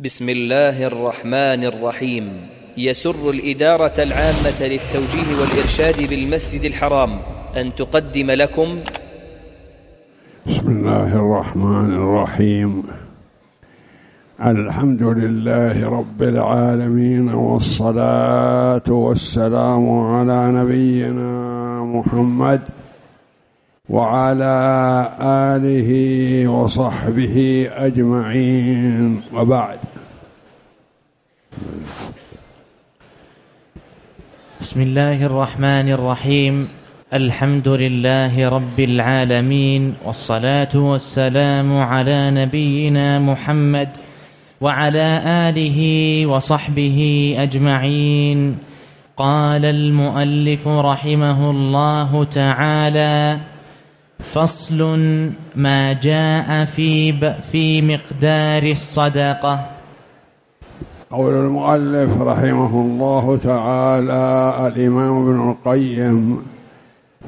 بسم الله الرحمن الرحيم. يسر الإدارة العامة للتوجيه والإرشاد بالمسجد الحرام أن تقدم لكم. بسم الله الرحمن الرحيم. الحمد لله رب العالمين والصلاة والسلام على نبينا محمد وعلى آله وصحبه أجمعين. وبعد. بسم الله الرحمن الرحيم. الحمد لله رب العالمين. والصلاة والسلام على نبينا محمد وعلى آله وصحبه أجمعين. قال المؤلف رحمه الله تعالى فصل ما جاء في في مقدار الصدقة. قول المؤلف رحمه الله تعالى الإمام ابن القيم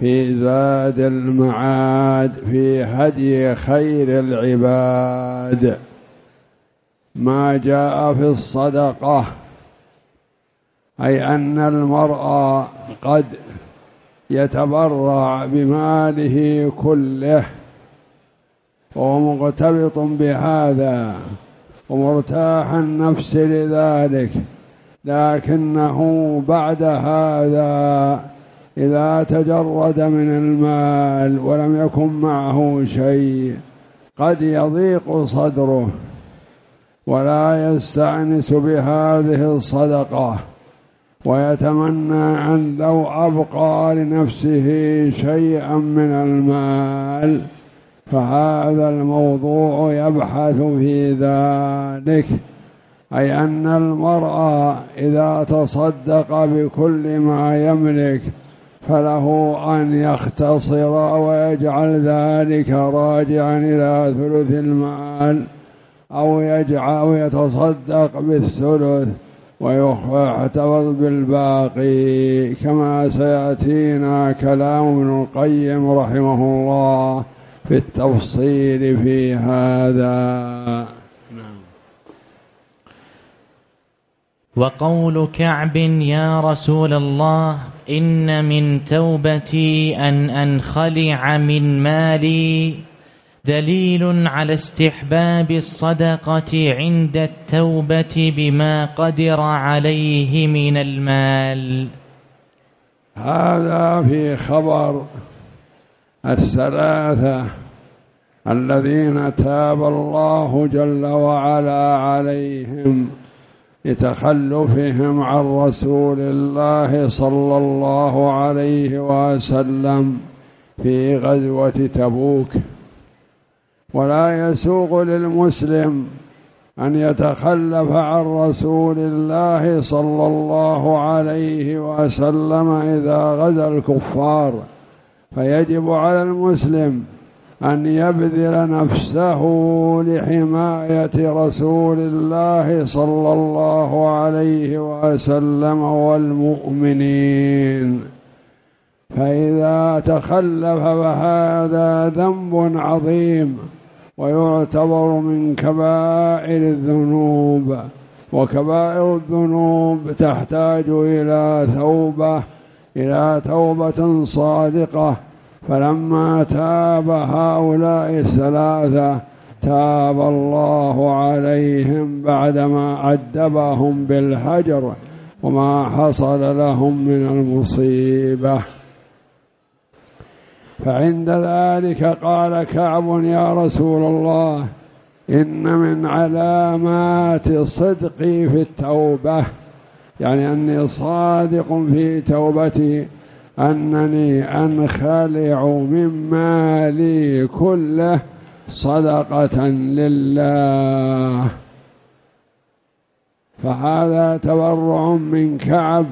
في زاد المعاد في هدي خير العباد. ما جاء في الصدقة أي أن المرء قد يتبرع بماله كله وهو مغتبط بهذا ومرتاح النفس لذلك لكنه بعد هذا إذا تجرد من المال ولم يكن معه شيء قد يضيق صدره ولا يستأنس بهذه الصدقة. ويتمنى أن لو أبقى لنفسه شيئا من المال فهذا الموضوع يبحث في ذلك. أي أن المرء إذا تصدق بكل ما يملك فله أن يختصر ويجعل ذلك راجعا إلى ثلث المال أو يجعل يتصدق بالثلث. ويحتفظ بالباقي كما سيأتينا كلام ابن القيم رحمه الله في التفصيل في هذا. وقول كعب يا رسول الله إن من توبتي أن أنخلع من مالي دليل على استحباب الصدقة عند التوبة بما قدر عليه من المال. هذا في خبر الثلاثة الذين تاب الله جل وعلا عليهم لتخلفهم عن رسول الله صلى الله عليه وسلم في غزوة تبوك. ولا يسوق للمسلم أن يتخلف عن رسول الله صلى الله عليه وسلم إذا غزا الكفار. فيجب على المسلم أن يبذل نفسه لحماية رسول الله صلى الله عليه وسلم والمؤمنين. فإذا تخلف فهذا ذنب عظيم. ويعتبر من كبائر الذنوب وكبائر الذنوب تحتاج إلى توبة إلى توبة صادقة. فلما تاب هؤلاء الثلاثة تاب الله عليهم بعدما أدبهم بالهجر وما حصل لهم من المصيبة. فعند ذلك قال كعب يا رسول الله إن من علامات صدقي في التوبة يعني أني صادق في توبتي أنني أنخلع من مالي كله صدقة لله. فهذا تبرع من كعب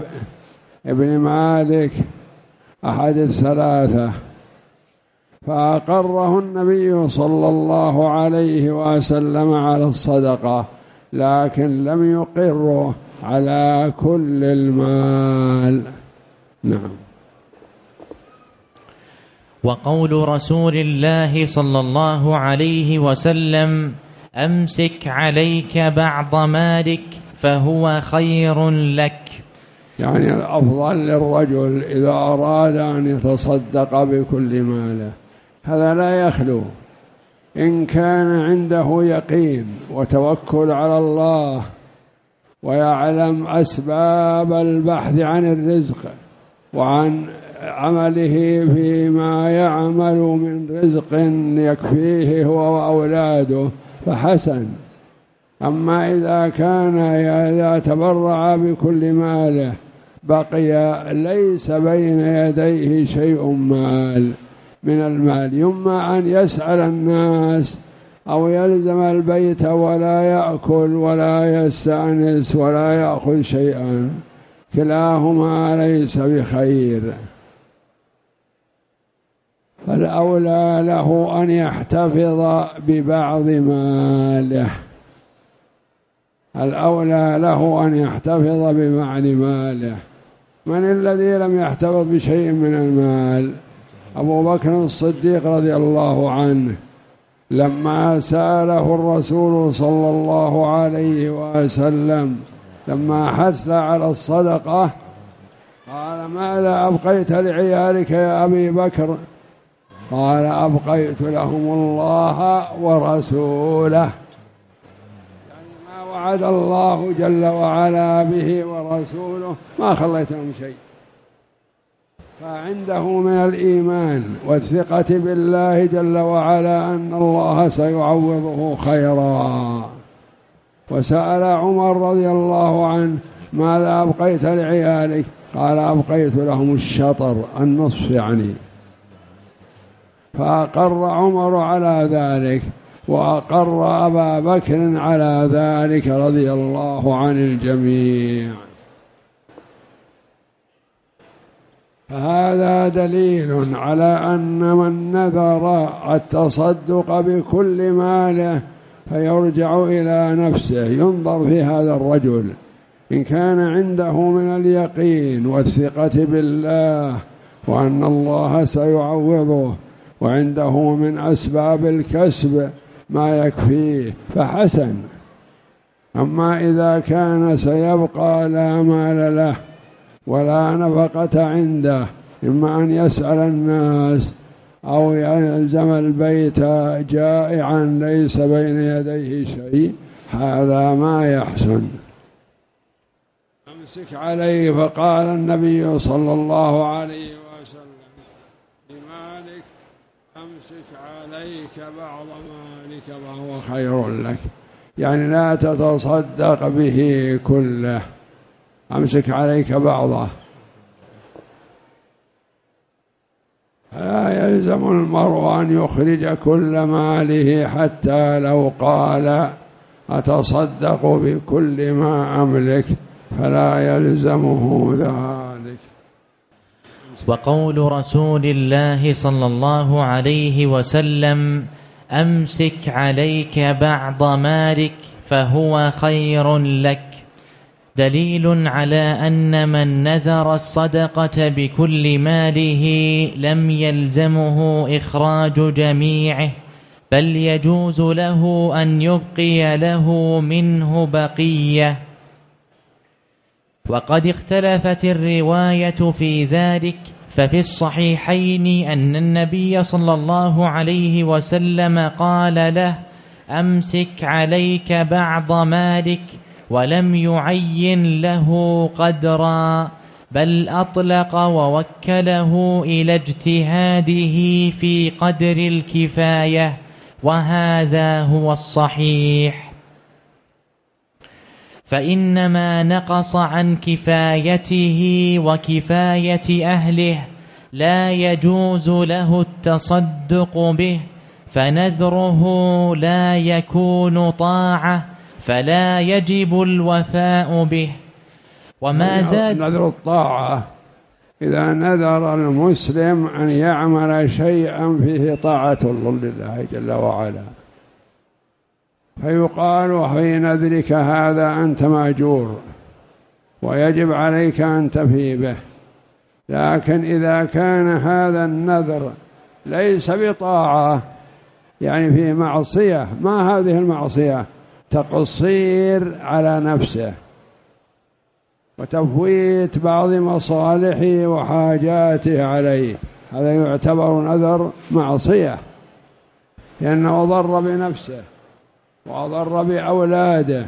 ابن مالك أحد الثلاثة. فأقره النبي صلى الله عليه وسلم على الصدقة لكن لم يقره على كل المال. نعم. وقول رسول الله صلى الله عليه وسلم أمسك عليك بعض مالك فهو خير لك. يعني الأفضل للرجل إذا أراد أن يتصدق بكل ماله. هذا لا يخلو. إن كان عنده يقين وتوكل على الله ويعلم أسباب البحث عن الرزق وعن عمله فيما يعمل من رزق يكفيه هو وأولاده فحسن. أما إذا كان إذا تبرع بكل ماله بقي ليس بين يديه شيء مال. من المال. إما أن يسأل الناس أو يلزم البيت ولا يأكل ولا يستأنس ولا يأخذ شيئا كلاهما ليس بخير. فالأولى له أن يحتفظ ببعض ماله. الأولى له أن يحتفظ ببعض ماله. من الذي لم يحتفظ بشيء من المال؟ أبو بكر الصديق رضي الله عنه لما سأله الرسول صلى الله عليه وسلم لما حث على الصدقة قال ماذا أبقيت لعيالك يا أبي بكر؟ قال أبقيت لهم الله ورسوله. يعني ما وعد الله جل وعلا به ورسوله ما خليتهم شيء. فعنده من الإيمان والثقة بالله جل وعلا أن الله سيعوضه خيرا. وسأل عمر رضي الله عنه ماذا أبقيت لعيالك؟ قال أبقيت لهم الشطر النصف يعني. فأقر عمر على ذلك وأقر أبا بكر على ذلك رضي الله عن الجميع. فهذا دليل على أن من نذر التصدق بكل ماله فيرجع إلى نفسه ينظر في هذا الرجل. إن كان عنده من اليقين والثقة بالله وأن الله سيعوضه وعنده من أسباب الكسب ما يكفيه فحسن. أما إذا كان سيبقى لا مال له ولا نفقة عنده إما أن يسأل الناس أو يلزم البيت جائعا ليس بين يديه شيء هذا ما يحسن. أمسك عليه فقال النبي صلى الله عليه وسلم لمالك أمسك عليك بعض مالك وهو خير لك. يعني لا تتصدق به كله. أمسك عليك بعضه. فلا يلزم المرء أن يخرج كل ماله حتى لو قال أتصدق بكل ما أملك فلا يلزمه ذلك. وقول رسول الله صلى الله عليه وسلم أمسك عليك بعض مالك فهو خير لك. دليل على أن من نذر الصدقة بكل ماله لم يلزمه إخراج جميعه بل يجوز له أن يبقي له منه بقية. وقد اختلفت الرواية في ذلك ففي الصحيحين أن النبي صلى الله عليه وسلم قال له أمسك عليك بعض مالك ولم يعين له قدرا بل أطلق ووكله إلى اجتهاده في قدر الكفاية وهذا هو الصحيح. فإنما نقص عن كفايته وكفاية أهله لا يجوز له التصدق به فنذره لا يكون طاعة فلا يجب الوفاء به. وما زاد نذر الطاعة. إذا نذر المسلم أن يعمل شيئا فيه طاعة لله جل وعلا. فيقال في نذرك هذا أنت ماجور ويجب عليك أن تفي به. لكن إذا كان هذا النذر ليس بطاعة يعني في معصية ما هذه المعصية؟ تقصير على نفسه وتفويت بعض مصالحه وحاجاته عليه. هذا يعتبر نذر معصية لأنه ضر بنفسه وأضر بأولاده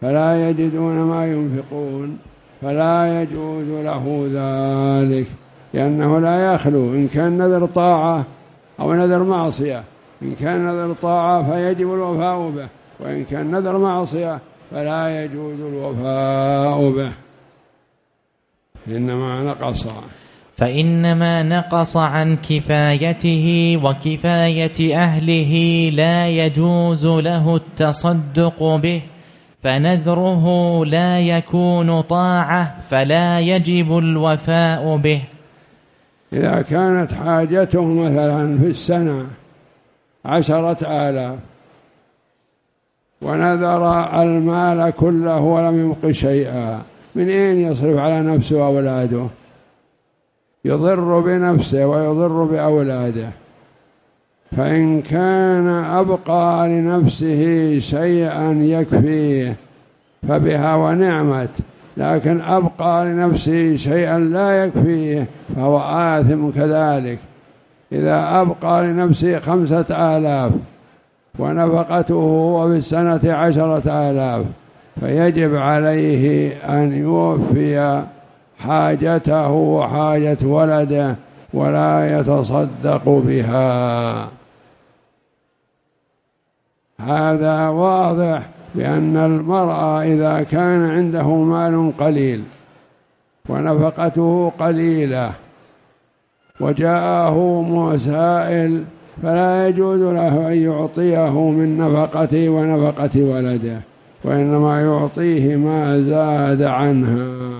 فلا يجدون ما ينفقون فلا يجوز له ذلك لأنه لا يخلو. إن كان نذر طاعة أو نذر معصية إن كان نذر طاعة فيجب الوفاء به. وإن كان نذر معصية فلا يجوز الوفاء به. إنما نقص. فإنما نقص عن كفايته وكفاية أهله لا يجوز له التصدق به فنذره لا يكون طاعة فلا يجب الوفاء به. إذا كانت حاجته مثلا في السنة عشرة آلاف ونذر المال كله ولم يبق شيئا. من أين يصرف على نفسه وأولاده يضر بنفسه ويضر بأولاده. فإن كان أبقى لنفسه شيئا يكفيه فبها ونعمت لكن أبقى لنفسه شيئا لا يكفيه فهو آثم كذلك. إذا أبقى لنفسه خمسة آلاف ونفقته هو في السنة عشرة آلاف فيجب عليه أن يوفي حاجته وحاجة ولده ولا يتصدق بها. هذا واضح بأن المرأة إذا كان عنده مال قليل ونفقته قليلة وجاءه مسائل فلا يجوز له أن يعطيه من نفقته ونفقة ولده وإنما يعطيه ما زاد عنها.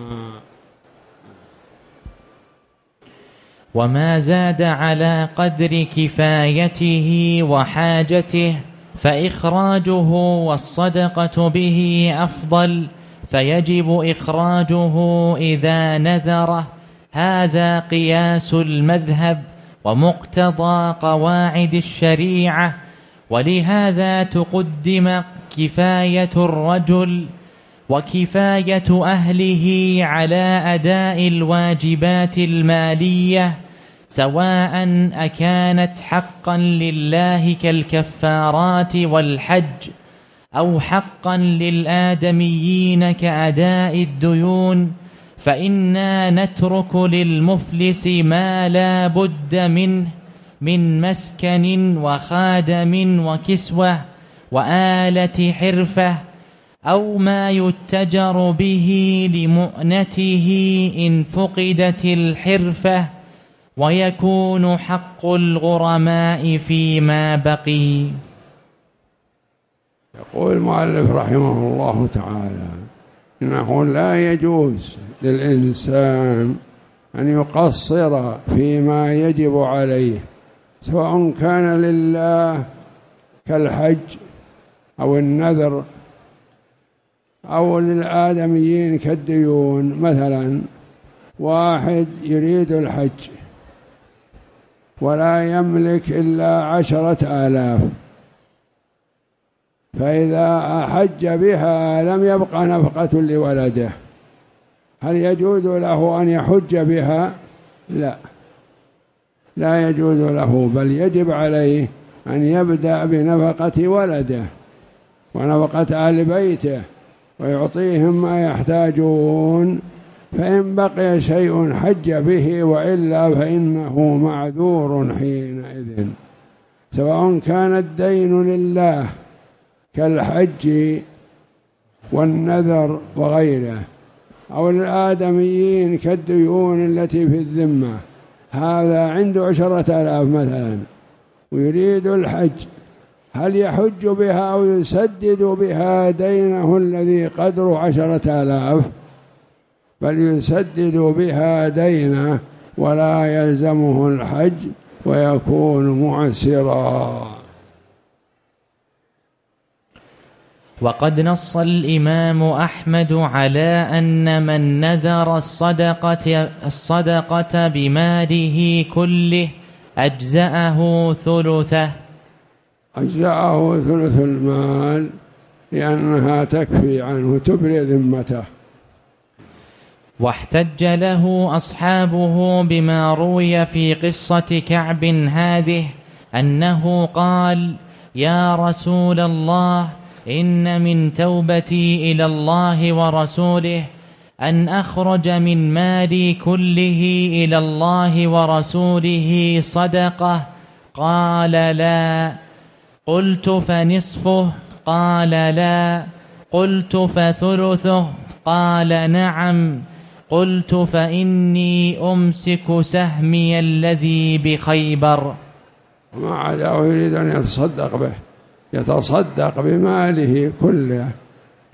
وما زاد على قدر كفايته وحاجته فإخراجه والصدقة به أفضل فيجب إخراجه إذا نذره. هذا قياس المذهب. ومقتضى قواعد الشريعة ولهذا تقدم كفاية الرجل وكفاية أهله على أداء الواجبات المالية سواء أكانت حقا لله كالكفارات والحج أو حقا للآدميين كأداء الديون فإنا نترك للمفلس ما لا بد منه من مسكن وخادم وكسوة وآلة حرفة أو ما يتجر به لمؤنته إن فقدت الحرفة ويكون حق الغرماء فيما بقي. يقول المؤلف رحمه الله تعالى إنه لا يجوز للإنسان أن يقصر فيما يجب عليه سواء كان لله كالحج أو النذر أو للآدميين كالديون. مثلا واحد يريد الحج ولا يملك إلا عشرة آلاف فإذا حج بها لم يبقى نفقة لولده. هل يجوز له أن يحج بها؟ لا. لا يجوز له بل يجب عليه أن يبدأ بنفقة ولده ونفقة آل بيته ويعطيهم ما يحتاجون. فإن بقي شيء حج به وإلا فإنه معذور حينئذ. سواء كان الدين لله كالحج والنذر وغيره أو الآدميين كالديون التي في الذمة. هذا عنده عشرة آلاف مثلا. ويريد الحج. هل يحج بها أو يسدد بها دينه الذي قدره عشرة آلاف؟ بل يسدد بها دينه ولا يلزمه الحج ويكون معسرا. وقد نص الإمام أحمد على أن من نذر الصدقة, الصدقة بماله كله أجزأه ثلثه. أجزأه ثلث المال لأنها تكفي عنه تبري ذمته. واحتج له أصحابه بما روي في قصة كعب هذه أنه قال يا رسول الله إن من توبتي إلى الله ورسوله أن أخرج من مالي كله إلى الله ورسوله صدقة. قال لا. قلت فنصفه. قال لا. قلت فثلثه. قال نعم. قلت فإني أمسك سهمي الذي بخيبر. ما عداه يريد أن يتصدق به. يتصدق بماله كله.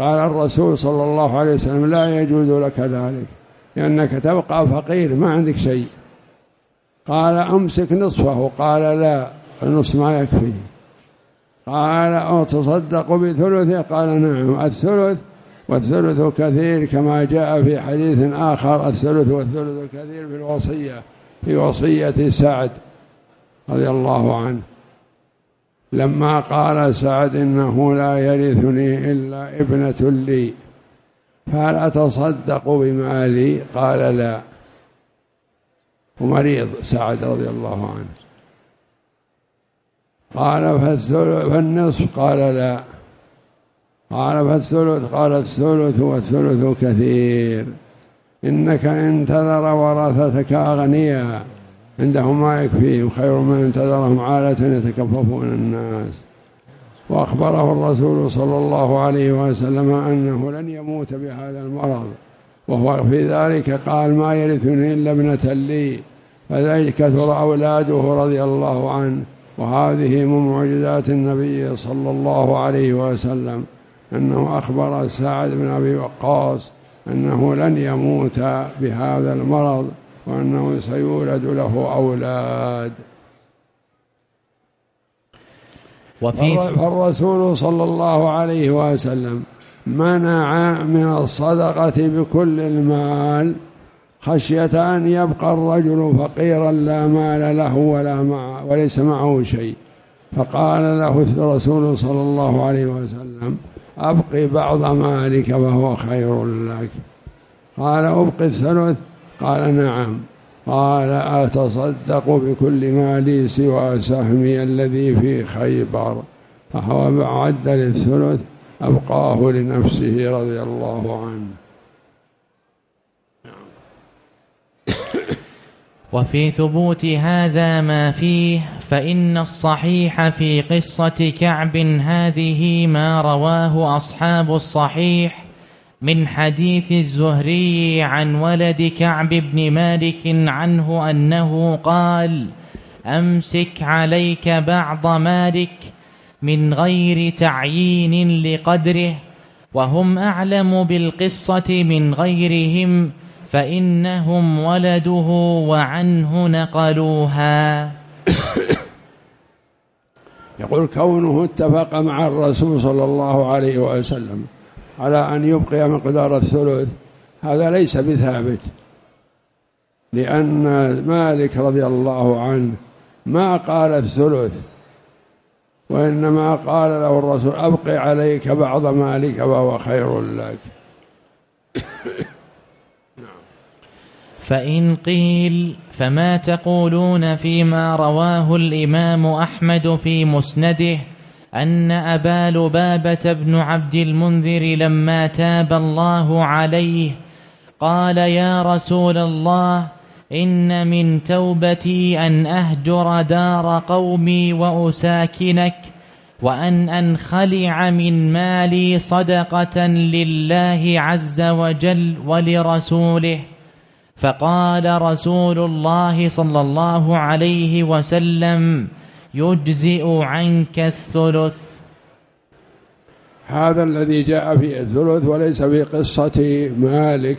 قال الرسول صلى الله عليه وسلم لا يجوز لك ذلك لأنك تبقى فقير ما عندك شيء. قال أمسك نصفه قال لا النصف ما يكفي. قال أتصدق بثلثه؟ قال نعم الثلث والثلث كثير كما جاء في حديث آخر الثلث والثلث كثير في الوصية في وصية سعد رضي الله عنه. لما قال سعد إنه لا يرثني إلا ابنة لي فهل أتصدق بمالي قال لا. ومريض سعد رضي الله عنه. قال فالنصف؟ قال لا. قال فالثلث؟ قال الثلث والثلث كثير. إنك إن تذر ورثتك أغنياء. عندهم ما يكفيهم خير من انتظرهم عالة يتكففون الناس. وأخبره الرسول صلى الله عليه وسلم أنه لن يموت بهذا المرض وهو في ذلك قال ما يرثني إلا ابنة لي. فذلك كثر أولاده رضي الله عنه. وهذه من معجزات النبي صلى الله عليه وسلم أنه أخبر سعد بن أبي وقاص أنه لن يموت بهذا المرض. وأنه سيولد له أولاد. وفي فالرسول صلى الله عليه وسلم منع من الصدقة بكل المال خشية أن يبقى الرجل فقيرا لا مال له ولا مع وليس معه شيء. فقال له الرسول صلى الله عليه وسلم أبقي بعض مالك فهو خير لك. قال أبقي الثلث. قال نعم. قال أتصدق بكل مالي سوى سهمي الذي في خيبر. فهو معد للثلث أبقاه لنفسه رضي الله عنه. وفي ثبوت هذا ما فيه فإن الصحيح في قصة كعب هذه ما رواه أصحاب الصحيح. من حديث الزهري عن ولد كعب بن مالك عنه أنه قال أمسك عليك بعض مالك من غير تعيين لقدره وهم أعلم بالقصة من غيرهم فإنهم ولده وعنه نقلوها. يقول كونه اتفق مع الرسول صلى الله عليه وسلم على أن يبقي مقدار الثلث. هذا ليس بثابت لأن مالك رضي الله عنه ما قال الثلث وإنما قال له الرسول أبقي عليك بعض مالك وهو خير لك. فإن قيل فما تقولون فيما رواه الإمام أحمد في مسنده أن أبا لبابة بن عبد المنذر لما تاب الله عليه قال يا رسول الله إن من توبتي أن أهجر دار قومي وأساكنك وأن أنخلع من مالي صدقة لله عز وجل ولرسوله. فقال رسول الله صلى الله عليه وسلم يجزئ عنك الثلث. هذا الذي جاء في الثلث وليس في قصة مالك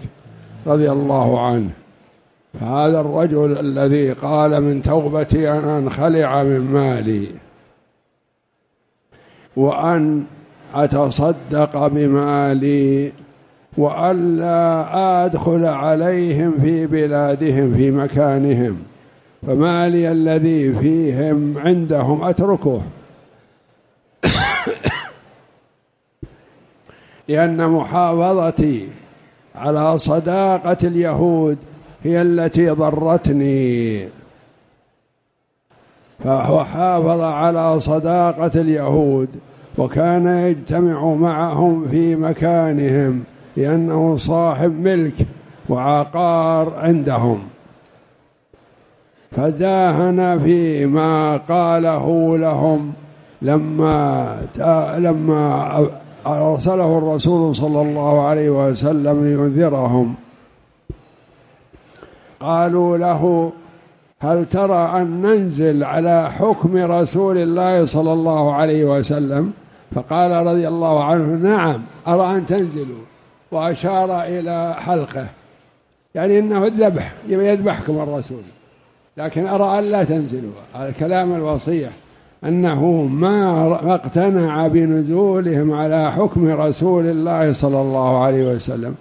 رضي الله عنه. فهذا الرجل الذي قال من توبتي أن أنخلع من مالي وأن أتصدق بمالي وألا أدخل عليهم في بلادهم في مكانهم. فما لي الذي فيهم عندهم أتركه. لأن محافظتي على صداقة اليهود هي التي ضرتني. فهو حافظ على صداقة اليهود وكان يجتمع معهم في مكانهم لأنه صاحب ملك وعقار عندهم. فداهن فيما قاله لهم لما لما أرسله الرسول صلى الله عليه وسلم لينذرهم. قالوا له هل ترى أن ننزل على حكم رسول الله صلى الله عليه وسلم؟ فقال رضي الله عنه نعم أرى أن تنزلوا. وأشار إلى حلقه. يعني إنه الذبح يذبحكم الرسول. لكن أرى أن لا تنزلوا هذا كلام الوصية أنه ما اقتنع بنزولهم على حكم رسول الله صلى الله عليه وسلم.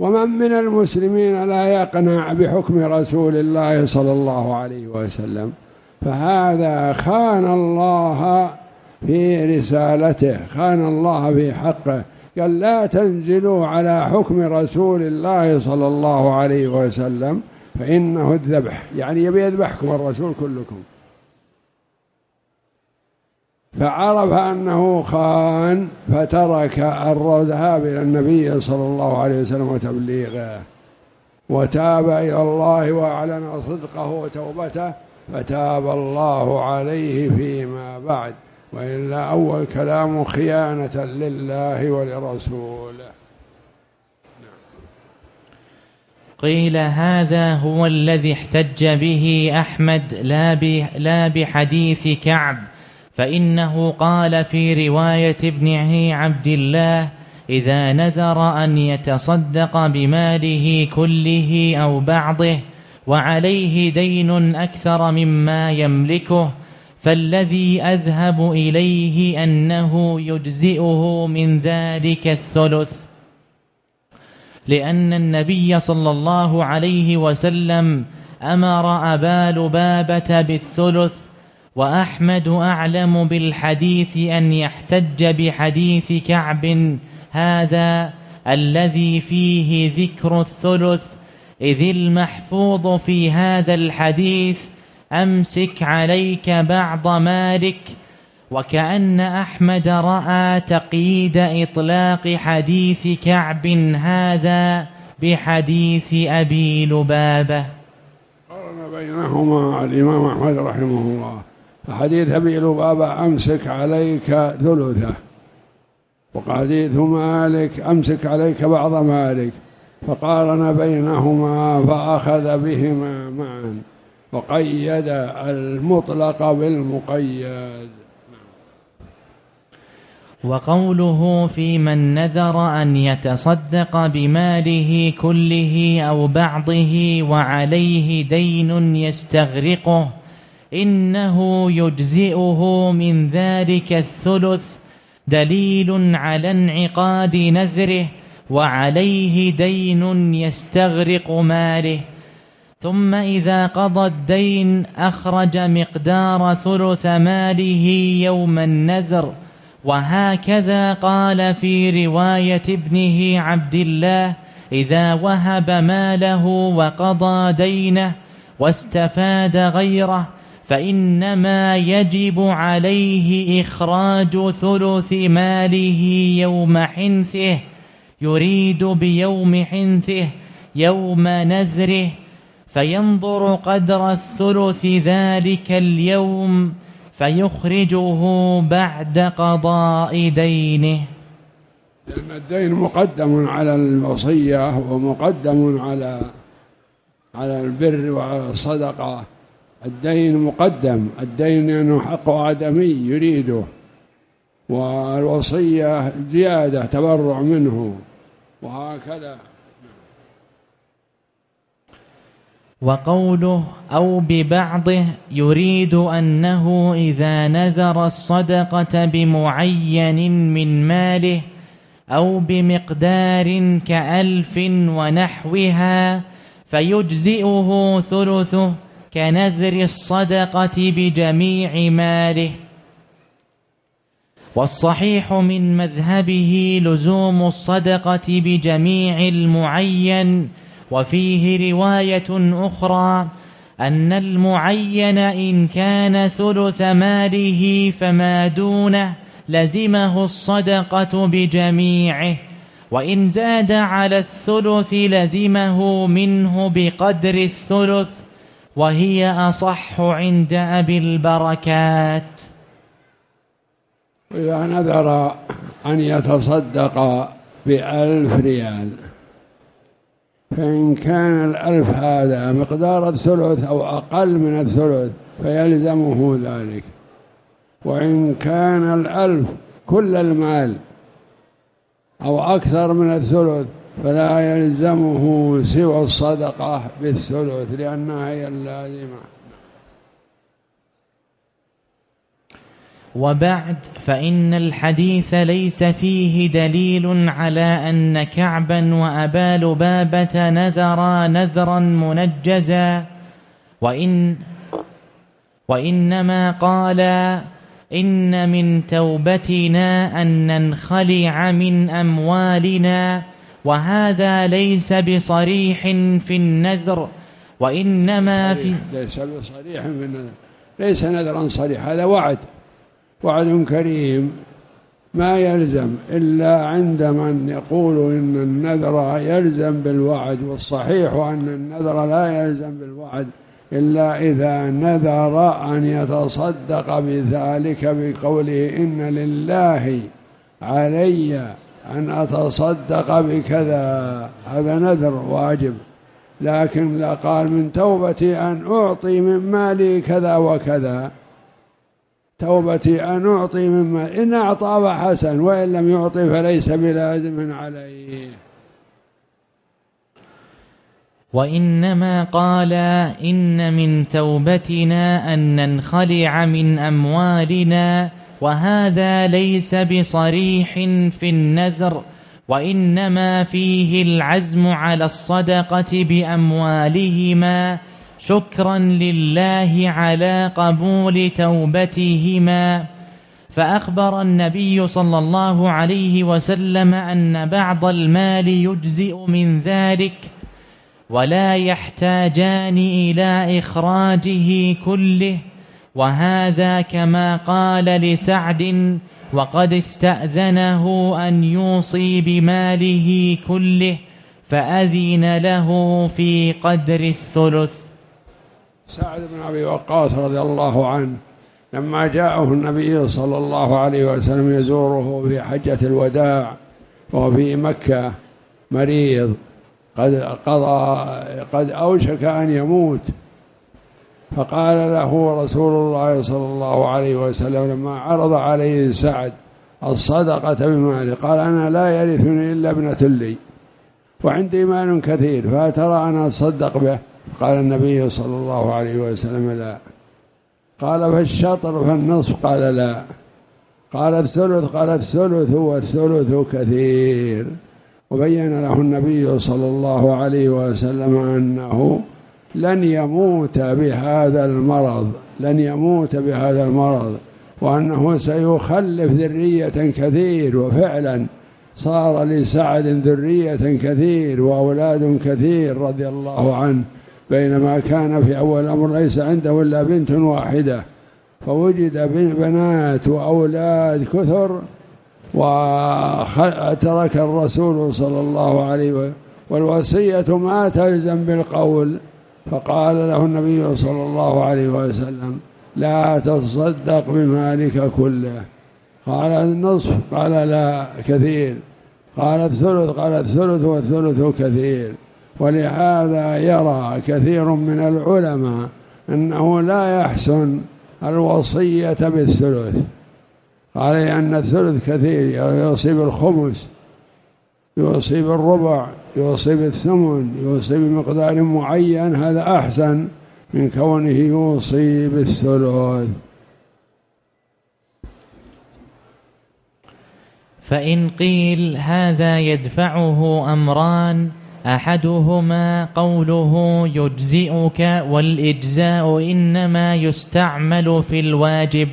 ومن من المسلمين لا يقنع بحكم رسول الله صلى الله عليه وسلم فهذا خان الله في رسالته خان الله في حقه. قال لا تنزلوا على حكم رسول الله صلى الله عليه وسلم. فإنه الذبح. يعني يبي يذبحكم الرسول كلكم. فعرف أنه خان فترك الذهاب إلى النبي صلى الله عليه وسلم وتبليغه. وتاب إلى الله وأعلن صدقه وتوبته فتاب الله عليه فيما بعد. وإلا أول كلام خيانة لله ولرسوله. قيل هذا هو الذي احتج به أحمد لا, بحديث كعب فإنه قال في رواية ابنه عبد الله إذا نذر أن يتصدق بماله كله أو بعضه وعليه دين أكثر مما يملكه فالذي أذهب إليه أنه يجزئه من ذلك الثلث. لأن النبي صلى الله عليه وسلم أمر أبا لبابة بالثلث وأحمد أعلم بالحديث أن يحتج بحديث كعب هذا الذي فيه ذكر الثلث. إذ المحفوظ في هذا الحديث أمسك عليك بعض مالك وكأن أحمد رأى تقييد إطلاق حديث كعب هذا بحديث أبي لبابة. قرن بينهما الإمام أحمد رحمه الله. فحديث أبي لبابة أمسك عليك ثلثه وحديث مالك أمسك عليك بعض مالك فقارن بينهما فأخذ بهما معا وقيد المطلق بالمقيد. وقوله في من نذر أن يتصدق بماله كله أو بعضه وعليه دين يستغرقه إنه يجزئه من ذلك الثلث دليل على انعقاد نذره وعليه دين يستغرق ماله. ثم إذا قضى الدين أخرج مقدار ثلث ماله يوم النذر وهكذا قال في رواية ابنه عبد الله إذا وهب ماله وقضى دينه واستفاد غيره فإنما يجب عليه إخراج ثلث ماله يوم حنثه يريد بيوم حنثه يوم نذره فينظر قدر الثلث ذلك اليوم فيخرجه بعد قضاء دينه. لأن الدين مقدم على الوصية ومقدم على على البر وعلى الصدقة. الدين مقدم. الدين يعني حق آدمي يريده. والوصية زيادة تبرع منه. وهكذا. وقوله أو ببعضه يريد أنه إذا نذر الصدقة بمعين من ماله أو بمقدار كألف ونحوها فيجزئه ثلثه كنذر الصدقة بجميع ماله. والصحيح من مذهبه لزوم الصدقة بجميع المعين وفيه رواية أخرى أن المعين إن كان ثلث ماله فما دونه لزمه الصدقة بجميعه وإن زاد على الثلث لزمه منه بقدر الثلث وهي أصح عند أبي البركات. إذا نذر أن يتصدق بألف ريال. فإن كان الألف هذا مقدار الثلث أو أقل من الثلث فيلزمه ذلك. وإن كان الألف كل المال أو أكثر من الثلث فلا يلزمه سوى الصدقة بالثلث لأنها هي اللازمة. وبعد فإن الحديث ليس فيه دليل على أن كعبا وأبا لبابة نذرا نذرا منجزا. وإن وإنما قال إن من توبتنا أن ننخلع من أموالنا وهذا ليس بصريح في النذر وإنما في ليس بصريح في النذر. ليس نذرا صريح هذا وعد. وعد كريم. ما يلزم إلا عند من يقول إن النذر يلزم بالوعد والصحيح أن النذر لا يلزم بالوعد إلا إذا نذر أن يتصدق بذلك بقوله إن لله علي أن أتصدق بكذا. هذا نذر واجب لكن لا قال من توبتي أن أعطي من مالي كذا وكذا توبتي أن أعطي مما إن أعطى فحسن وإن لم يعطي فليس بلازم عليه. وإنما قال إن من توبتنا أن ننخلع من أموالنا وهذا ليس بصريح في النذر وإنما فيه العزم على الصدقة بأموالهما شكرا لله على قبول توبتهما. فأخبر النبي صلى الله عليه وسلم أن بعض المال يجزئ من ذلك ولا يحتاجان إلى إخراجه كله. وهذا كما قال لسعد وقد استأذنه أن يوصي بماله كله فأذن له في قدر الثلث. سعد بن أبي وقاص رضي الله عنه لما جاءه النبي صلى الله عليه وسلم يزوره في حجة الوداع وهو في مكة مريض قد قضى قد أوشك أن يموت. فقال له رسول الله صلى الله عليه وسلم لما عرض عليه سعد الصدقة بماله قال أنا لا يرثني إلا ابنة لي وعندي مال كثير فترى أنا أتصدق به قال النبي صلى الله عليه وسلم لا. قال فالشطر فالنصف؟ قال لا. قال الثلث؟ قال الثلث هو الثلث كثير. وبين له النبي صلى الله عليه وسلم أنه لن يموت بهذا المرض لن يموت بهذا المرض وأنه سيخلف ذرية كثير. وفعلا صار لسعد ذرية كثير وأولاد كثير رضي الله عنه. بينما كان في أول الأمر ليس عنده إلا بنت واحدة فوجد بنات وأولاد كثر وترك الرسول صلى الله عليه وسلم والوصية ما تلزم بالقول فقال له النبي صلى الله عليه وسلم لا تصدق بمالك كله. قال النصف. قال لا كثير. قال الثلث. قال الثلث والثلث كثير. ولهذا يرى كثير من العلماء أنه لا يحسن الوصية بالثلث. قال لأن الثلث كثير يصيب الخمس يصيب الربع يصيب الثمن يوصي بمقدار معين هذا أحسن من كونه يوصي بالثلث. فإن قيل هذا يدفعه أمران أحدهما قوله يجزئك والإجزاء إنما يستعمل في الواجب.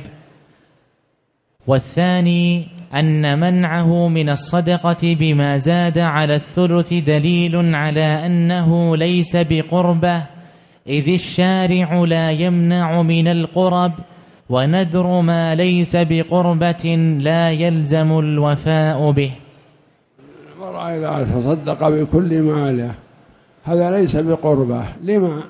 والثاني أن منعه من الصدقة بما زاد على الثلث دليل على أنه ليس بقربة إذ الشارع لا يمنع من القرب ونذر ما ليس بقربة لا يلزم الوفاء به. إذا تصدق بكل ماله. هذا ليس بقربة. لما؟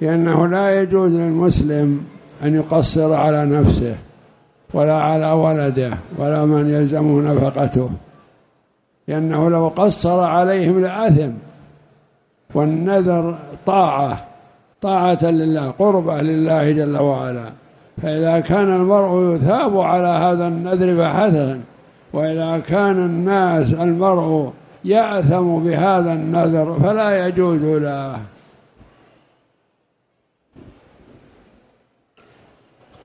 لأنه لا يجوز للمسلم أن يقصر على نفسه ولا على ولده ولا من يلزمه نفقته. لأنه لو قصر عليهم لآثم. والنذر طاعة طاعة لله قربة لله جل وعلا. فإذا كان المرء يثاب على هذا النذر فحسن. وإذا كان الناس المرء يأثم بهذا النذر فلا يجوز له.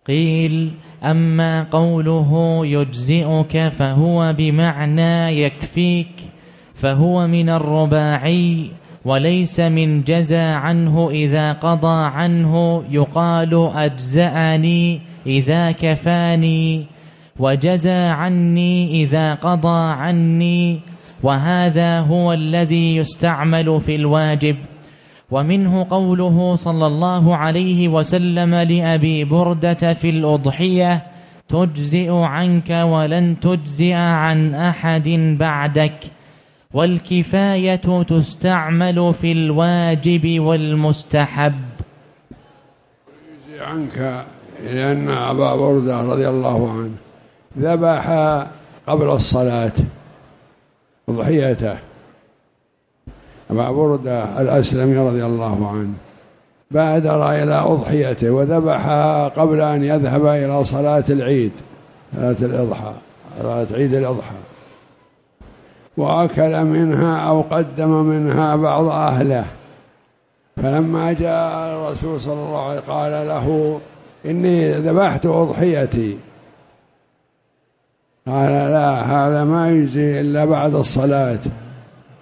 قيل أما قوله يجزئك فهو بمعنى يكفيك فهو من الرباعي وليس من جزى عنه إذا قضى عنه يقال أجزأني إذا كفاني. وجزى عني إذا قضى عني وهذا هو الذي يستعمل في الواجب. ومنه قوله صلى الله عليه وسلم لأبي بردة في الأضحية تجزئ عنك ولن تجزئ عن أحد بعدك. والكفاية تستعمل في الواجب والمستحب. يجزي عنك لأن أبا بردة رضي الله عنه ذبح قبل الصلاة أضحيته أبا بردة الأسلمي رضي الله عنه. بادر إلى أضحيته وذبحها قبل أن يذهب إلى صلاة العيد. صلاة الإضحى. صلاة عيد الإضحى. وأكل منها أو قدم منها بعض أهله. فلما جاء الرسول صلى الله عليه وسلم قال له إني ذبحت أضحيتي. قال لا هذا ما يجزي إلا بعد الصلاة.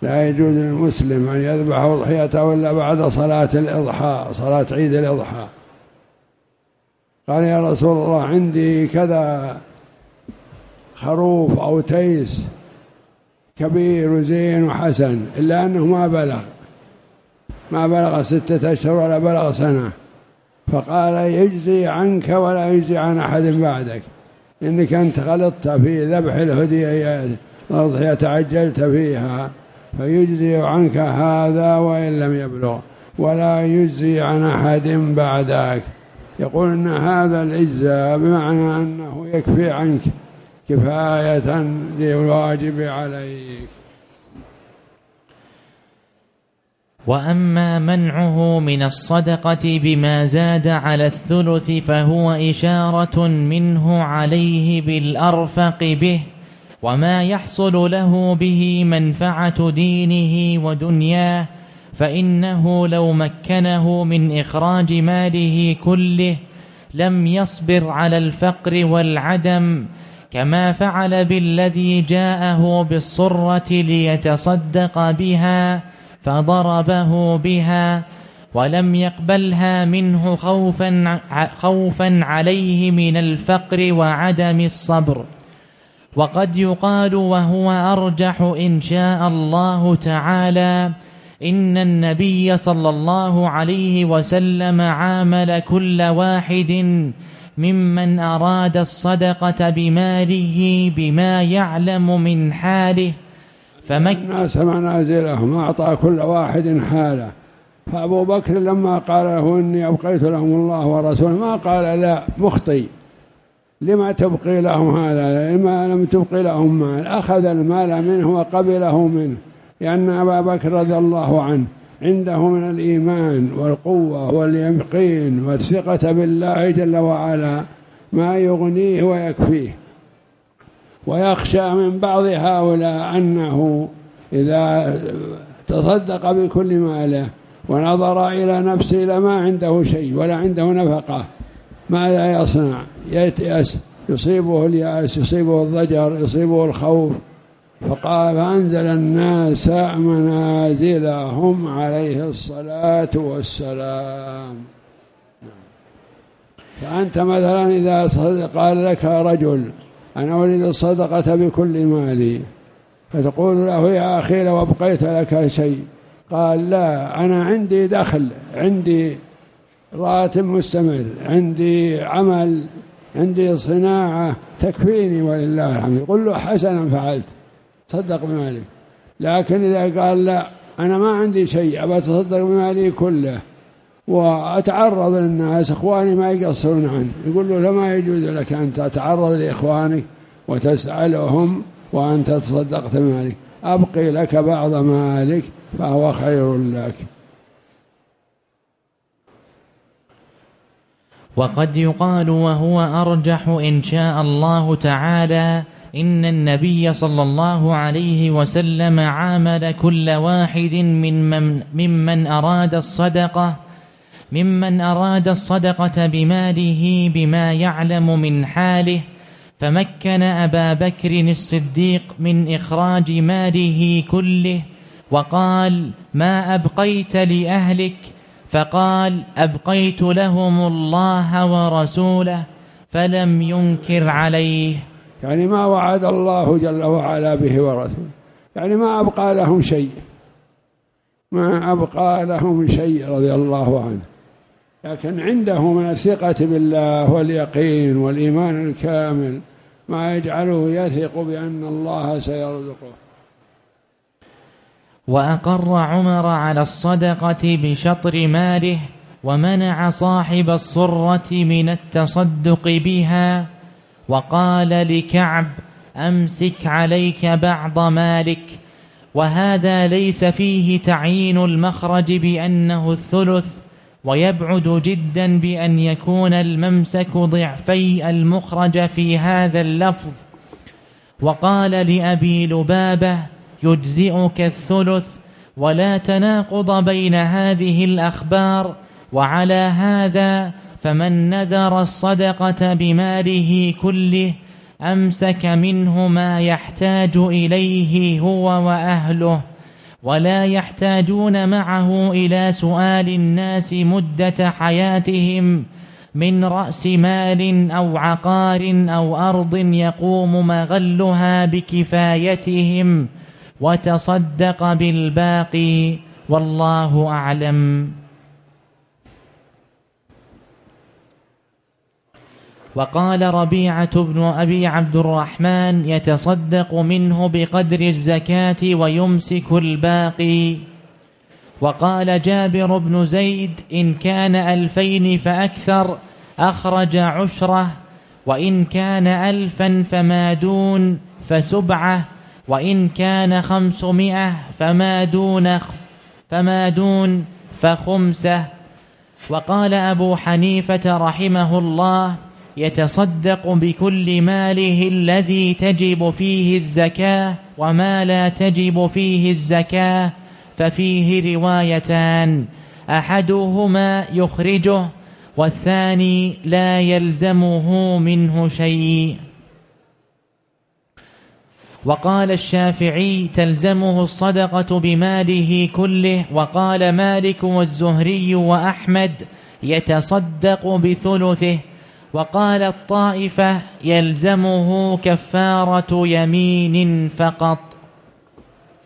لا يجوز للمسلم أن يذبح أضحيته إلا بعد صلاة الإضحى صلاة عيد الإضحى. قال يا رسول الله عندي كذا خروف أو تيس كبير وزين وحسن إلا أنه ما بلغ ما بلغ ستة أشهر ولا بلغ سنة. فقال يجزي عنك ولا يجزي عن أحد بعدك. إنك أنت غلطت في ذبح الهدية الأضحية تعجلت فيها. فيجزي عنك هذا وإن لم يبلغ ولا يجزي عن أحد بعدك. يقول أن هذا الإجزاء بمعنى أنه يكفي عنك كفاية للواجب عليك. وأما منعه من الصدقة بما زاد على الثلث فهو إشارة منه عليه بالأرفق به وما يحصل له به منفعة دينه ودنياه فإنه لو مكنه من إخراج ماله كله لم يصبر على الفقر والعدم كما فعل بالذي جاءه بالصرة ليتصدق بها فضربه بها ولم يقبلها منه خوفا خوفا عليه من الفقر وعدم الصبر. وقد يقال وهو أرجح إن شاء الله تعالى إن النبي صلى الله عليه وسلم عامل كل واحد ممن أراد الصدقة بماله بما يعلم من حاله فمك الناس منازلهم أعطى كل واحد حاله. فأبو بكر لما قال له إني أبقيت لهم الله ورسوله ما قال لا مخطي. لما تبقي لهم هذا؟ لما لم تبقي لهم مال. أخذ المال منه وقبله منه. لأن أبا بكر رضي الله عنه عنده من الإيمان والقوة واليقين والثقة بالله جل وعلا ما يغنيه ويكفيه. ويخشى من بعض هؤلاء أنه إذا تصدق بكل ماله ونظر إلى نفسه لما عنده شيء ولا عنده نفقة ماذا يصنع؟ يتيأس يصيبه اليأس يصيبه الضجر يصيبه الخوف. فقال فأنزل الناس منازلهم عليه الصلاة والسلام. فأنت مثلا إذا قال لك رجل أنا أريد الصدقة بكل مالي. فتقول له يا أخي لو أبقيت لك شيء. قال لا أنا عندي دخل عندي راتب مستمر عندي عمل عندي صناعة تكفيني ولله الحمد. قل له حسنا فعلت تصدق بمالك. لكن إذا قال لا أنا ما عندي شيء أبى أتصدق بمالي كله. وأتعرض للناس إخواني ما يقصرون عنه. يقول له لما يجوز لك أن تتعرض لإخوانك وتسألهم وأنت تصدقت بمالك أبقي لك بعض مالك فهو خير لك. وقد يقال وهو أرجح إن شاء الله تعالى إن النبي صلى الله عليه وسلم عامل كل واحد من ممن أراد الصدقة ممن أراد الصدقة بماله بما يعلم من حاله فمكن أبا بكر الصديق من إخراج ماله كله وقال ما أبقيت لأهلك؟ فقال أبقيت لهم الله ورسوله فلم ينكر عليه. يعني ما وعد الله جل وعلا به ورسوله. يعني ما أبقى لهم شيء. ما أبقى لهم شيء رضي الله عنه. لكن عنده من الثقة بالله واليقين والإيمان الكامل ما يجعله يثق بأن الله سيرزقه. وأقر عمر على الصدقة بشطر ماله ومنع صاحب الصرة من التصدق بها وقال لكعب أمسك عليك بعض مالك. وهذا ليس فيه تعيين المخرج بأنه الثلث ويبعد جدا بأن يكون الممسك ضعفي المخرج في هذا اللفظ. وقال لأبي لبابة يجزئك الثلث ولا تناقض بين هذه الأخبار وعلى هذا فمن نذر الصدقة بماله كله أمسك منه ما يحتاج إليه هو وأهله. ولا يحتاجون معه إلى سؤال الناس مدة حياتهم من رأس مال أو عقار أو أرض يقوم مغلها بكفايتهم وتصدق بالباقي والله أعلم. وقال ربيعة بن أبي عبد الرحمن يتصدق منه بقدر الزكاة ويمسك الباقي. وقال جابر بن زيد إن كان ألفين فأكثر أخرج عشرة وإن كان ألفا فما دون فسبعة وإن كان خمسمائة فما دون فما دون فخمسة. وقال أبو حنيفة رحمه الله يتصدق بكل ماله الذي تجب فيه الزكاة وما لا تجب فيه الزكاة ففيه روايتان. أحدهما يخرجه والثاني لا يلزمه منه شيء. وقال الشافعي تلزمه الصدقة بماله كله. وقال مالك والزهري وأحمد يتصدق بثلثه. وقال الطائفة يلزمه كفارة يمين فقط.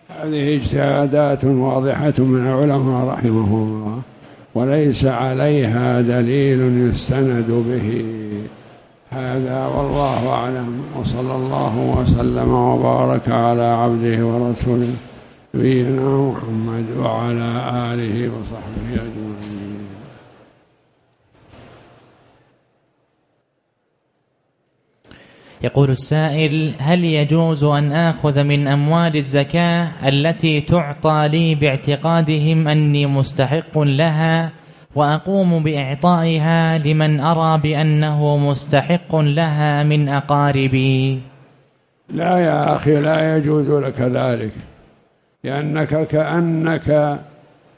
هذه اجتهادات واضحة من العلماء رحمهم الله وليس عليها دليل يستند به. هذا والله أعلم وصلى الله وسلم وبارك على عبده ورسوله نبينا محمد وعلى آله وصحبه أجمعين. يقول السائل هل يجوز أن آخذ من أموال الزكاة التي تعطى لي باعتقادهم أني مستحق لها وأقوم بإعطائها لمن أرى بأنه مستحق لها من أقاربي؟ لا يا أخي لا يجوز لك ذلك لأنك كأنك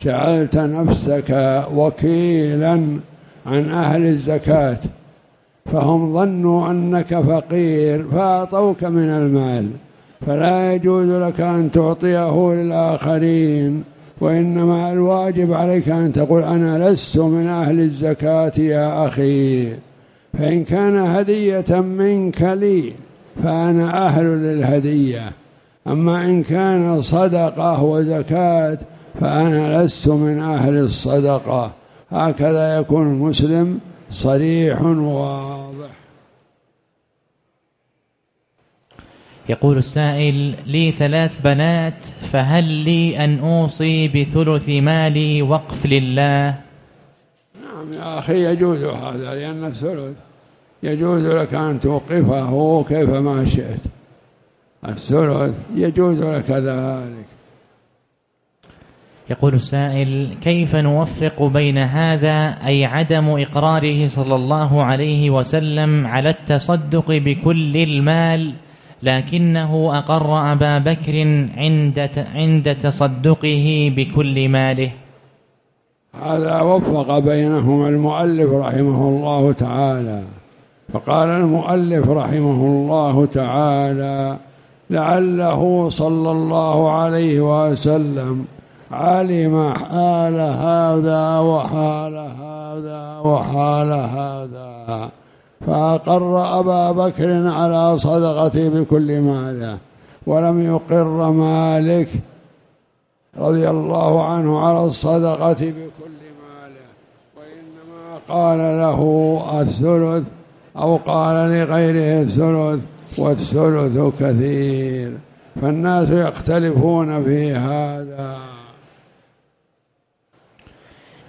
جعلت نفسك وكيلا عن أهل الزكاة. فهم ظنوا أنك فقير فأعطوك من المال فلا يجوز لك أن تعطيه للآخرين وإنما الواجب عليك أن تقول أنا لست من أهل الزكاة يا أخي. فإن كان هدية منك لي فأنا أهل للهدية أما إن كان صدقة وزكاة فأنا لست من أهل الصدقة. هكذا يكون المسلم صريح واضح. يقول السائل لي ثلاث بنات فهل لي أن أوصي بثلث مالي وقف لله؟ نعم يا أخي يجوز هذا لأن الثلث يجوز لك أن توقفه كيفما شئت. الثلث يجوز لك ذلك. يقول السائل كيف نوفق بين هذا أي عدم إقراره صلى الله عليه وسلم على التصدق بكل المال لكنه أقر أبا بكر عند عند تصدقه بكل ماله؟ هذا وفق بينهما المؤلف رحمه الله تعالى. فقال المؤلف رحمه الله تعالى لعله صلى الله عليه وسلم علم حال هذا وحال هذا وحال هذا. فأقر أبا بكر على صدقته بكل ماله ولم يقر مالك رضي الله عنه على الصدقة بكل ماله. وإنما قال له الثلث أو قال لغيره الثلث والثلث كثير. فالناس يختلفون في هذا.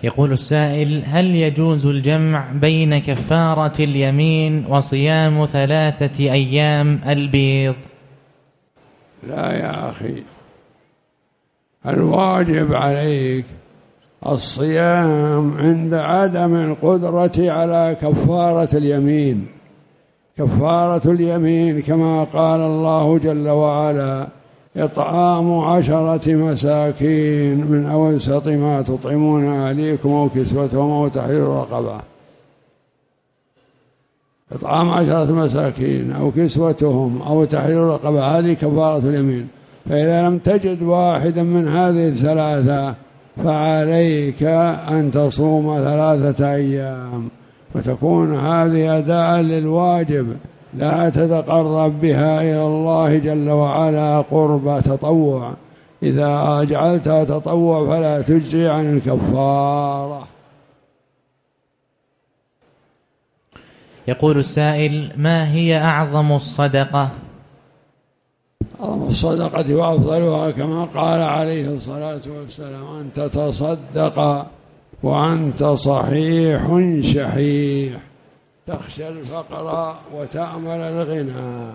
يقول السائل هل يجوز الجمع بين كفارة اليمين وصيام ثلاثة أيام البيض؟ لا يا أخي الواجب عليك الصيام عند عدم القدرة على كفارة اليمين. كفارة اليمين كما قال الله جل وعلا إطعام عشرة مساكين من أوسط ما تطعمون أهليكم أو كسوتهم أو تحرير رقبة إطعام عشرة مساكين أو كسوتهم أو تحرير رقبة هذه كفارة اليمين. فإذا لم تجد واحدا من هذه الثلاثة فعليك أن تصوم ثلاثة أيام وتكون هذه أداء للواجب. لا تتقرب بها إلى الله جل وعلا قرب تطوع. إذا جعلتها تطوع فلا تجزي عن الكفارة. يقول السائل ما هي أعظم الصدقة؟ أعظم الصدقة وأفضلها كما قال عليه الصلاة والسلام أن تتصدق وأنت صحيح شحيح. تخشى الفقر وتأمل الغنى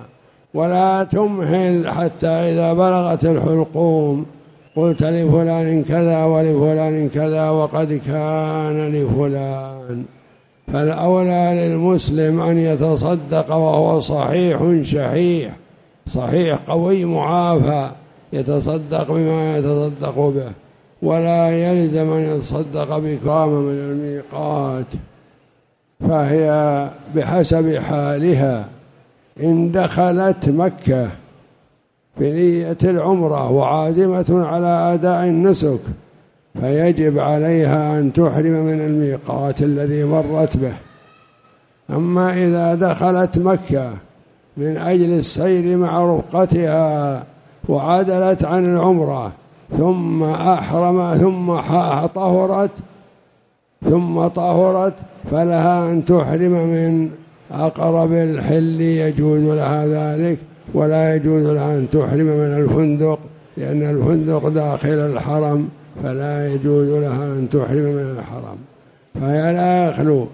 ولا تمهل حتى إذا بلغت الحلقوم. قلت لفلان كذا ولفلان كذا وقد كان لفلان. فالأولى للمسلم أن يتصدق وهو صحيح شحيح. صحيح قوي معافى. يتصدق بما يتصدق به. ولا يلزم أن يتصدق بكام من الميقات. فهي بحسب حالها إن دخلت مكة بنية العمرة وعازمة على أداء النسك فيجب عليها أن تحرم من الميقات الذي مرت به. أما إذا دخلت مكة من أجل السير مع رفقتها وعدلت عن العمرة ثم أحرم ثم طهرت ثم طهرت فلها أن تحرم من أقرب الحل يجوز لها ذلك ولا يجوز لها أن تحرم من الفندق لأن الفندق داخل الحرم فلا يجوز لها أن تحرم من الحرم. فهي لا يخلو.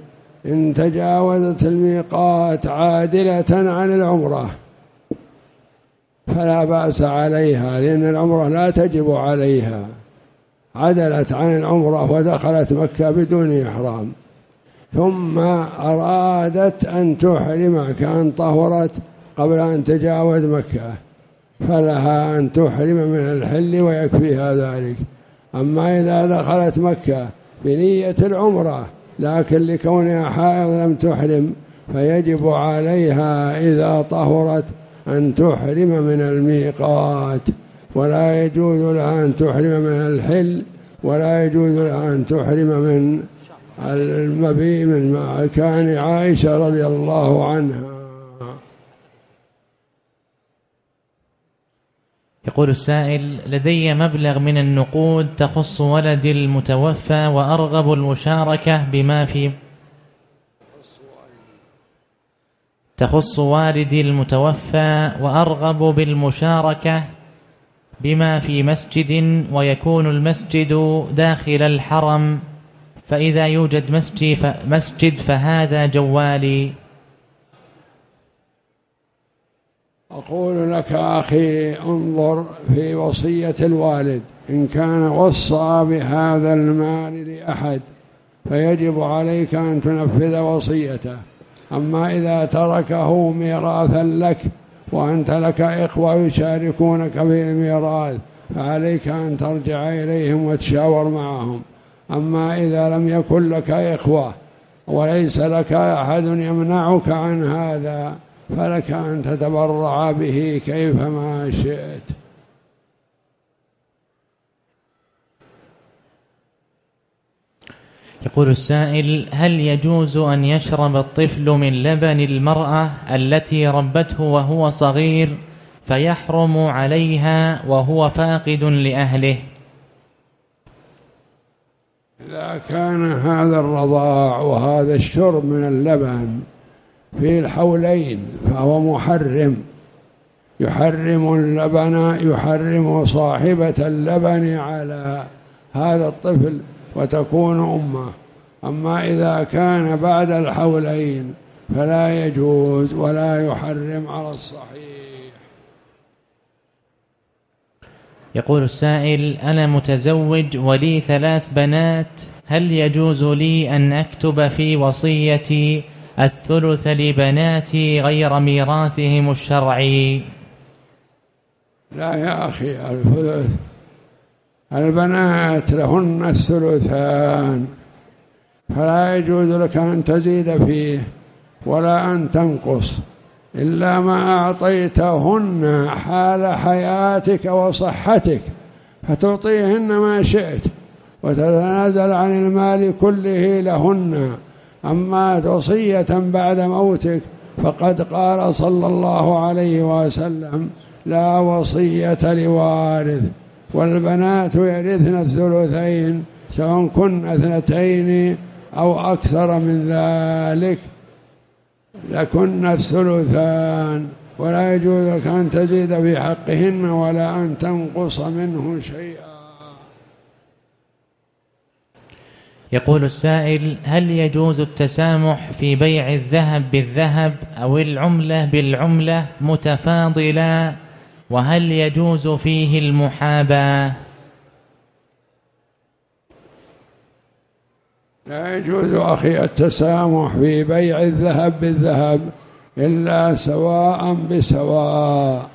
إن تجاوزت الميقات عادلة عن العمرة فلا بأس عليها لأن العمرة لا تجب عليها. عدلت عن العمرة ودخلت مكة بدون إحرام ثم أرادت أن تحرم كأن طهرت قبل أن تجاوز مكة فلها أن تحرم من الحل ويكفيها ذلك. أما إذا دخلت مكة بنية العمرة لكن لكونها حائض لم تحرم فيجب عليها إذا طهرت أن تحرم من الميقات. ولا يجوز لها أن تحرم من الحل ولا يجوز لها أن تحرم من المبي من مكان عائشة رضي الله عنها. يقول السائل لدي مبلغ من النقود تخص ولد المتوفى وأرغب المشاركة بما في تخص والدي المتوفى وأرغب بالمشاركة بما في مسجد ويكون المسجد داخل الحرم فإذا يوجد مسجد فهذا جوالي. أقول لك أخي انظر في وصية الوالد. إن كان وصى بهذا المال لأحد فيجب عليك أن تنفذ وصيته. أما إذا تركه ميراثا لك وأنت لك إخوة يشاركونك في الميراث فعليك أن ترجع إليهم وتشاور معهم. أما إذا لم يكن لك إخوة وليس لك أحد يمنعك عن هذا فلك أن تتبرع به كيفما شئت. يقول السائل هل يجوز أن يشرب الطفل من لبن المرأة التي ربته وهو صغير فيحرم عليها وهو فاقد لأهله؟ إذا كان هذا الرضاع وهذا الشرب من اللبن في الحولين فهو محرم. يحرم اللبن يحرم صاحبة اللبن على هذا الطفل وتكون أمة. أما إذا كان بعد الحولين فلا يجوز ولا يحرم على الصحيح. يقول السائل أنا متزوج ولي ثلاث بنات هل يجوز لي أن أكتب في وصيتي الثلث لبناتي غير ميراثهم الشرعي؟ لا يا أخي الثلث البنات لهن الثلثان فلا يجوز لك أن تزيد فيه ولا أن تنقص إلا ما أعطيتهن حال حياتك وصحتك فتعطيهن ما شئت وتتنازل عن المال كله لهن. أما وصية بعد موتك فقد قال صلى الله عليه وسلم لا وصية لوارث. والبنات يرثن الثلثين سواء كن اثنتين أو أكثر من ذلك. لكن الثلثان ولا يجوز لك أن تزيد في حقهن ولا أن تنقص منه شيئا. يقول السائل هل يجوز التسامح في بيع الذهب بالذهب أو العملة بالعملة متفاضلا وهل يجوز فيه المحاباة لا يجوز أخي التسامح في بيع الذهب بالذهب إلا سواء بسواء.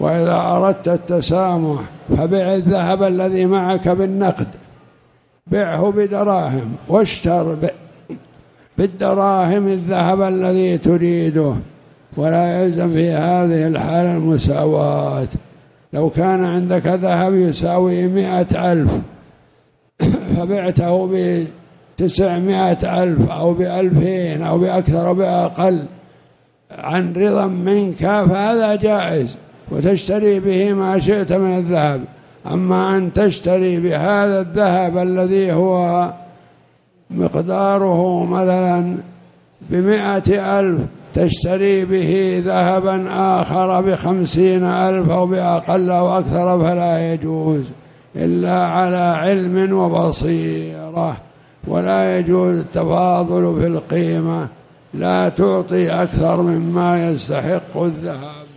وإذا أردت التسامح فبع الذهب الذي معك بالنقد. بعه بدراهم واشتر بالدراهم الذهب الذي تريده. ولا يلزم في هذه الحالة المساواة. لو كان عندك ذهب يساوي مئة ألف فبعته بتسعمائة ألف أو بألفين أو بأكثر أو بأقل عن رضا منك فهذا جائز وتشتري به ما شئت من الذهب. أما أن تشتري بهذا الذهب الذي هو مقداره مثلا بمائة ألف تشتري به ذهبا آخر بخمسين ألف أو بأقل أو أكثر فلا يجوز إلا على علم وبصيرة ولا يجوز التفاضل في القيمة لا تعطي أكثر مما يستحق الذهب.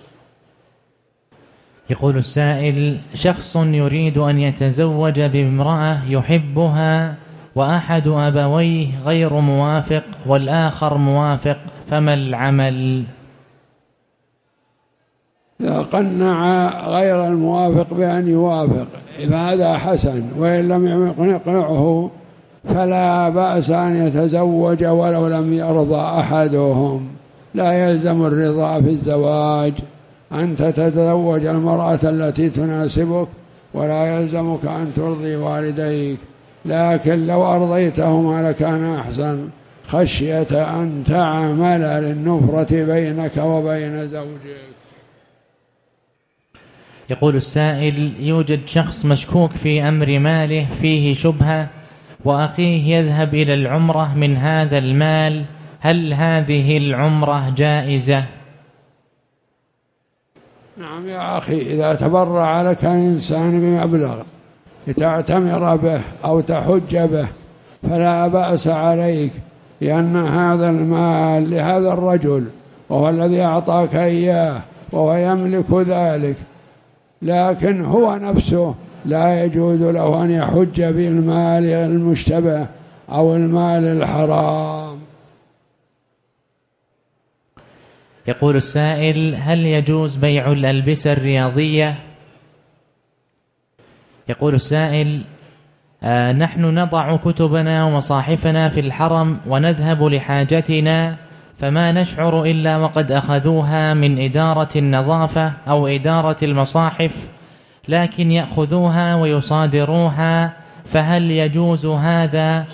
يقول السائل شخص يريد أن يتزوج بامرأة يحبها وأحد أبويه غير موافق والآخر موافق فما العمل؟ إذا قنع غير الموافق بأن يوافق فهذا حسن وإن لم يقنعه فلا بأس أن يتزوج ولو لم يرضى أحدهم. لا يلزم الرضا في الزواج. أنت تتزوج المرأة التي تناسبك ولا يلزمك أن ترضي والديك. لكن لو أرضيتهما لكان أحسن خشية أن تعمل للنفرة بينك وبين زوجك يقول السائل يوجد شخص مشكوك في أمر ماله فيه شبهة وأخيه يذهب إلى العمرة من هذا المال هل هذه العمرة جائزة؟ نعم يا أخي إذا تبرع لك إنسان بمبلغ لتعتمر به أو تحج به فلا بأس عليك لأن هذا المال لهذا الرجل وهو الذي أعطاك إياه وهو يملك ذلك. لكن هو نفسه لا يجوز له أن يحج بالمال المشتبه أو المال الحرام. يقول السائل هل يجوز بيع الألبسة الرياضية؟ يقول السائل آه نحن نضع كتبنا ومصاحفنا في الحرم ونذهب لحاجتنا فما نشعر إلا وقد أخذوها من إدارة النظافة أو إدارة المصاحف لكن يأخذوها ويصادروها فهل يجوز هذا؟